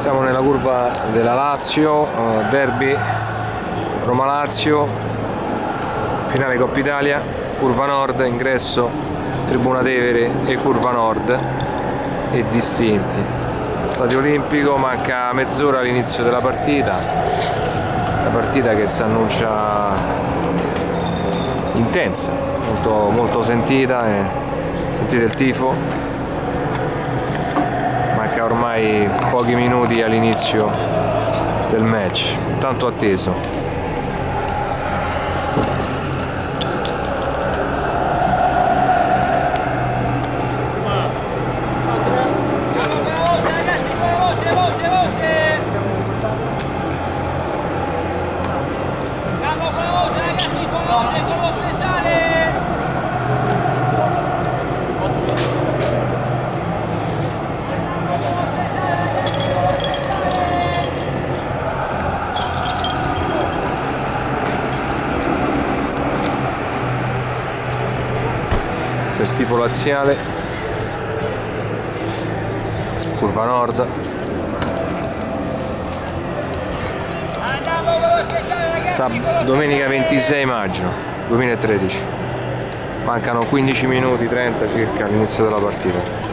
Siamo nella curva della Lazio, eh, derby Roma-Lazio, finale Coppa Italia, curva nord, ingresso Tribuna Tevere e curva nord e distinti. Stadio Olimpico, manca mezz'ora all'inizio della partita, la partita che si annuncia intensa, molto, molto sentita, e sentite il tifo, manca ormai pochi minuti all'inizio del match, tanto atteso. Questo è il tifo laziale. Curva nord. Sab domenica 26 maggio 2013 mancano 15 minuti 30 circa all'inizio della partita